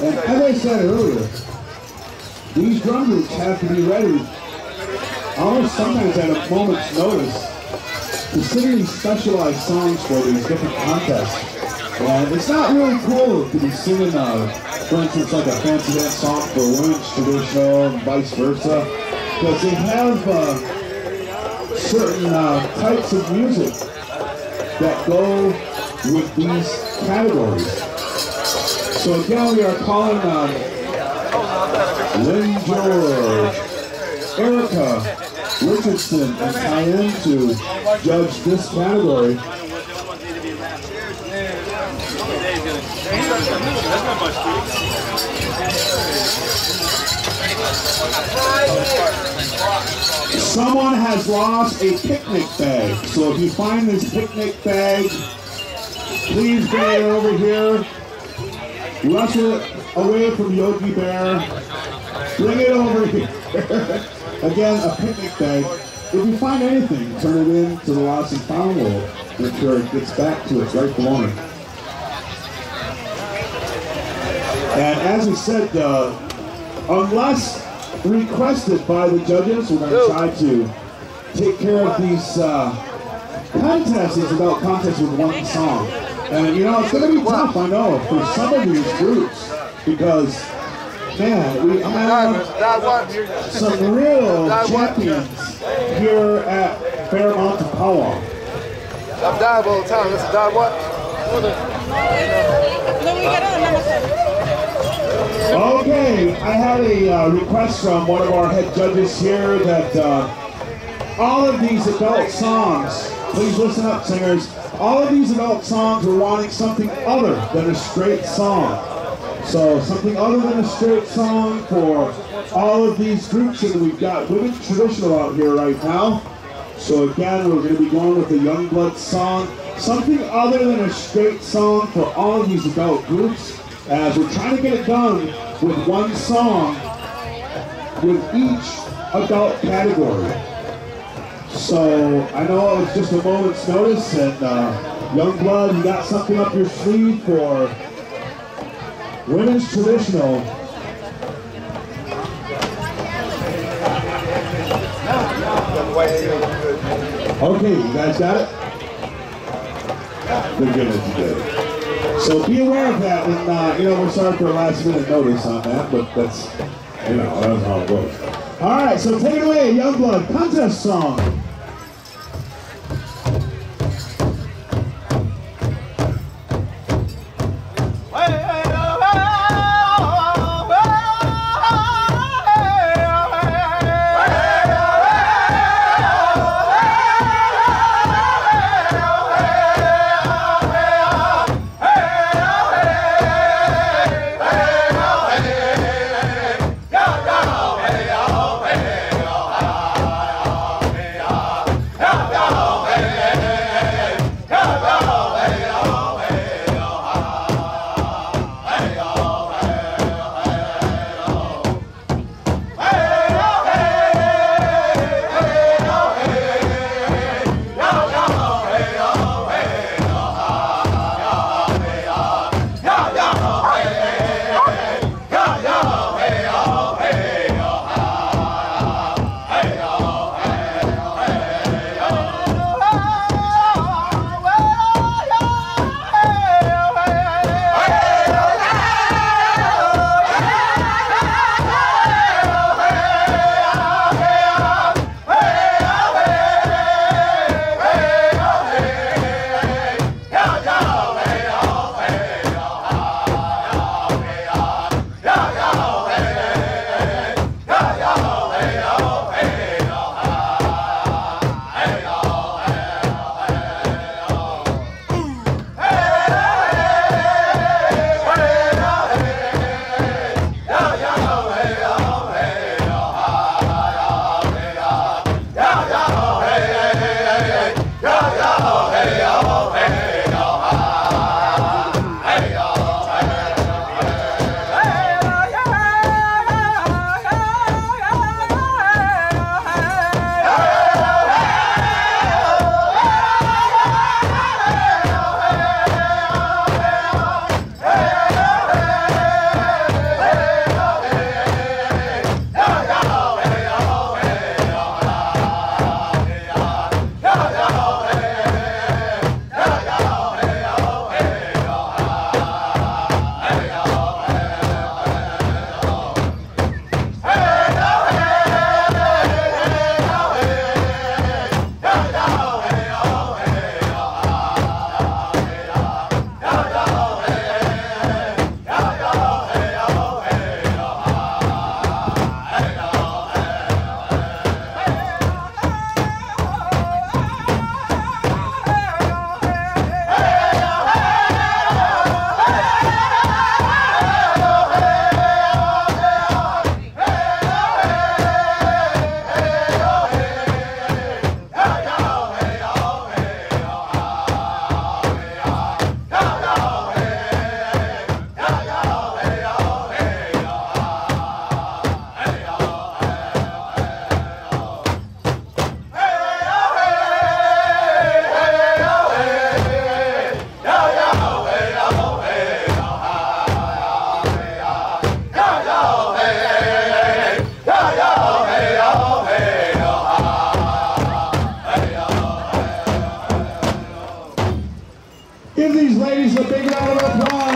As I said earlier, these drum groups have to be ready almost sometimes at a moment's notice to sing these specialized songs for these different contests. And it's not really cool to be singing, uh, for instance, like a fancy dance song for women's traditional and vice versa, because they have uh, certain uh, types of music that go with these categories. So again, we are calling on Lynn George, Erica Richardson, and Tyann to judge this category. Someone has lost a picnic bag, so if you find this picnic bag, please bring it over here. Rustle it away from Yogi Bear. Bring it over here. Again, a picnic bag. If you find anything, turn it in to the lost and found world. Make sure it gets back to its rightful owner. And as we said, uh, unless requested by the judges, we're going to try to take care of these uh, contests, these adult contests with one song. And you know, it's going to be tough, I know, for some of these groups, because, man, we have some real champions here at Bear Mountain Powwow. I'm dive all the time. Let's dive what? Okay, I had a uh, request from one of our head judges here that uh, all of these adult songs, please listen up singers, all of these adult songs were wanting something other than a straight song. So something other than a straight song for all of these groups and we've got women traditional out here right now. So again, we're going to be going with a Youngblood song, something other than a straight song for all of these adult groups as we're trying to get it done with one song with each adult category. So I know it was just a moment's notice and uh, Youngblood, you got something up your sleeve for women's traditional. Okay, you guys got it? Good, good, good, good. So be aware of that, and uh, you know we're sorry for a last minute notice on that, but that's you know that's how it goes. All right, so take it away, Youngblood contest song. Big round of applause.